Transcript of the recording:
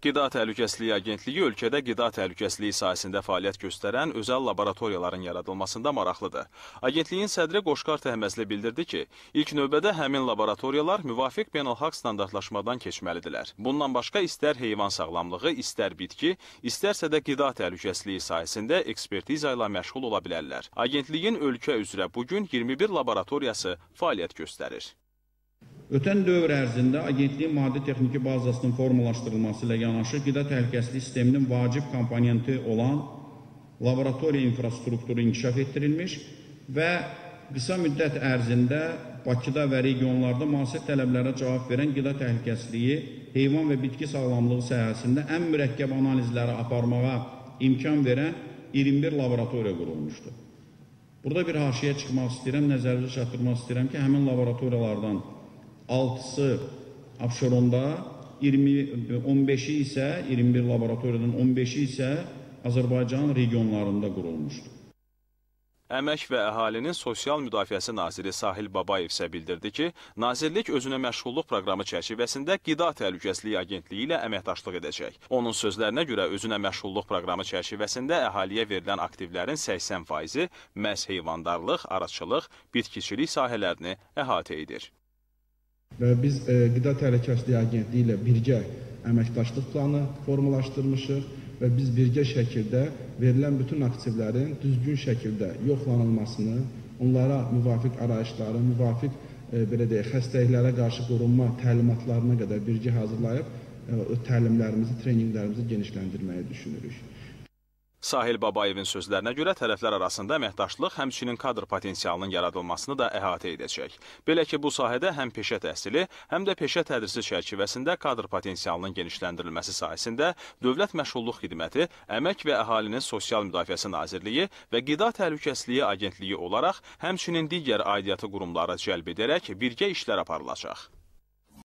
Qida Təhlükəsizliyi Agentliyi ölkədə qida təhlükəsizliyi sahəsində fəaliyyət göstərən özəl laboratoriyaların yaradılmasında maraqlıdır. Agentliyin sədri Qoşqar Təhməzli bildirdi ki, ilk növbədə həmin laboratoriyalar müvafiq beynəlxalq standartlaşmadan keçməlidirlər. Bundan başqa istər heyvan sağlamlığı, istər bitki, istərsə də qida təhlükəsizliyi sahəsində ekspertiza ilə məşğul ola bilərlər. Agentliyin ölkə üzrə bugün 21 laboratoriyası fəaliyyət göstərir. Ötən dövr ərzində agentliyin maddi texniki bazasının formalaşdırılması ilə yanaşı qida təhlükəsizliyi sisteminin vacib komponenti olan laboratoriya infrastrukturu inkişaf etdirilmiş və qısa müddət ərzində Bakıda və regionlarda müasir tələblərə cavab verən qida təhlükəsizliyi, heyvan və bitki sağlamlığı sahəsində ən mürəkkəb analizləri aparmağa imkan verən 21 laboratoriya qurulmuşdur. Burada bir haşiyə çıxmaq istəyirəm, nəzərinizə çatdırmaq istəyirəm ki, həmin laboratoriyalardan 6-sı Abşeronda, 20 15-i isə 21 laboratoriyadan 15-i isə Azərbaycan regionlarında qurulmuşdur. Əmək və Əhalinin Sosial Müdafiəsi naziri Sahil Babayev isə bildirdi ki, nazirlik özünə məşğulluq proqramı çərçivəsində Qida Təhlükəsizliyi Agentliyi ilə əməkdaşlıq edəcək. Onun sözlərinə görə özünə məşğulluq proqramı çərçivəsində əhaliyə verilən aktivlərin 80 faizi məhz heyvandarlıq, araçılıq, bitkiçilik sahələrini əhatə edir. Və biz e, Qida Təhlükəsizliyi Agentliyi ilə birgə əməkdaşlıq planı formalaşdırmışıq və biz birgə şəkildə verilən bütün aktivlərin düzgün şəkildə yoxlanılmasını, onlara müvafiq arayışları, müvafiq e, belə deyək, xəstəliklərə qarşı qorunma təlimatlarına qədər birgə hazırlayıb e, təlimlərimizi, treninqlərimizi genişləndirməyi düşünürük. Sahil Babayevin sözlərinə görə tərəflər arasında əməkdaşlıq həmçinin kadr potensialının yaradılmasını da əhatə edəcək. Belə ki, bu sahədə həm peşə təhsili, həm də peşə tədrisi çərçivəsində kadr potensialının genişləndirilməsi sayəsində Dövlət Məşğulluq Xidməti, Əmək və Əhalinin Sosial Müdafiəsi Nazirliyi və Qida Təhlükəsizliyi Agentliyi olaraq həmçinin digər aidiyyatı qurumları cəlb edərək birgə işlər aparılacaq.